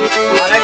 あれ